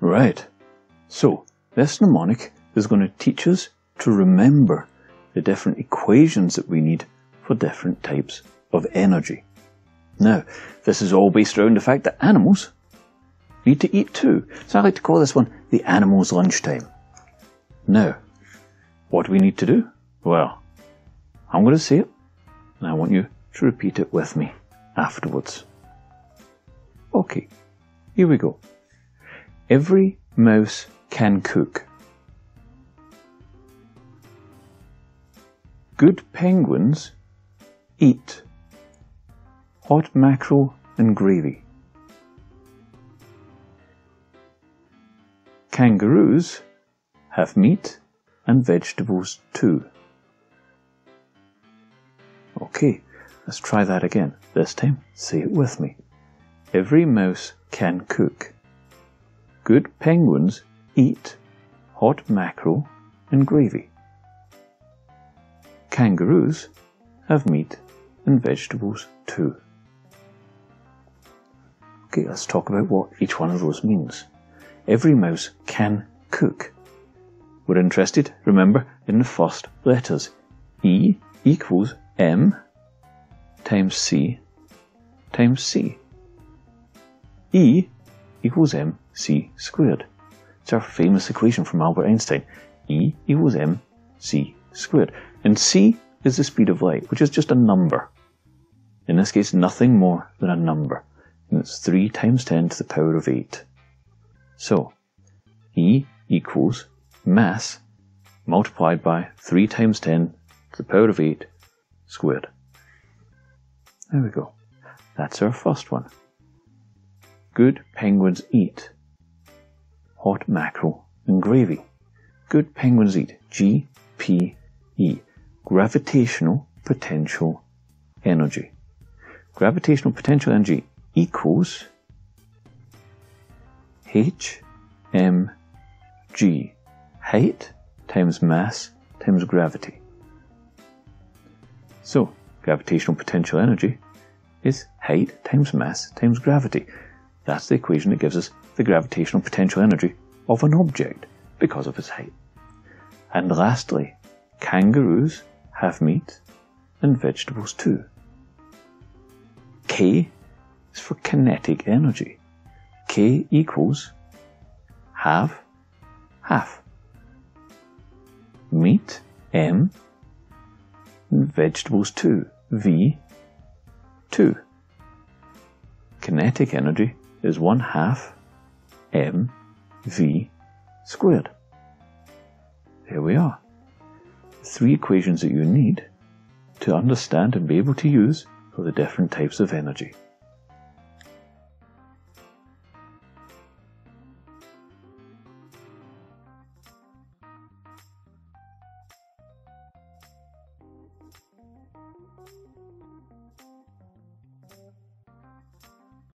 Right. So, this mnemonic is going to teach us to remember the different equations that we need for different types of energy. Now, this is all based around the fact that animals need to eat too. So I like to call this one the animal's lunchtime. Now, what do we need to do? Well, I'm going to say it, and I want you to repeat it with me afterwards. Okay, here we go. Every mouse can cook. Good penguins eat hot mackerel and gravy. Kangaroos have meat and vegetables too. Okay, let's try that again. This time, say it with me. Every mouse can cook. Good penguins eat hot mackerel and gravy. Kangaroos have meat and vegetables too. Okay, let's talk about what each one of those means. Every mouse can cook. We're interested, remember, in the first letters. E equals M times C times C. E equals mc squared. It's our famous equation from Albert Einstein. E equals mc squared. And c is the speed of light, which is just a number. In this case, nothing more than a number. And it's 3 times 10 to the power of 8. So, E equals mass multiplied by 3 times 10 to the power of 8 squared. There we go. That's our first one. Good penguins eat hot mackerel and gravy. Good penguins eat GPE, gravitational potential energy. Gravitational potential energy equals H M G, height times mass times gravity. So, gravitational potential energy is height times mass times gravity. That's the equation that gives us the gravitational potential energy of an object because of its height. And lastly, kangaroos have meat and vegetables too. K is for kinetic energy. K equals half, half. Meat, M, and vegetables too, V, 2. Kinetic energy is 1 half m v squared. There we are. Three equations that you need to understand and be able to use for the different types of energy.